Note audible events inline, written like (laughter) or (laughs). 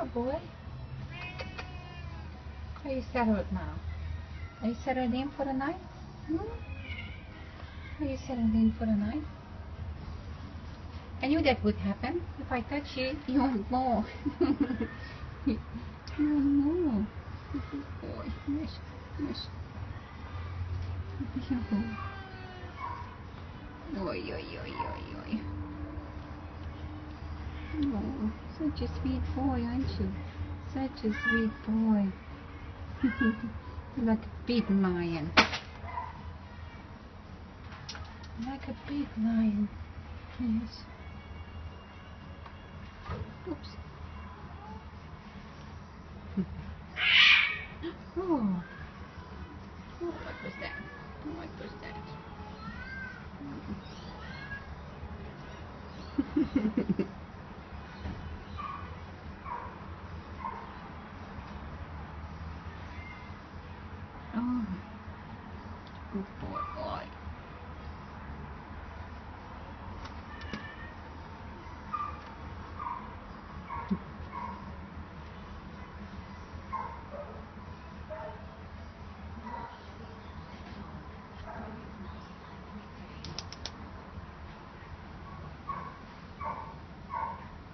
Hello, boy. Are you settled now? Are you settled in for the night? Hmm? Are you settled in for the night? I knew that would happen. If I touch (laughs) you, (laughs) you want more. you want more. Good boy. Yes, yes. Oi, oi, oi, oi, oi. Oh, such a sweet boy, aren't you? Such a sweet boy. (laughs) like a big lion. Like a big lion. Yes. Oops. (laughs) oh. Oh, what was that? Oh, what was that? (laughs) Like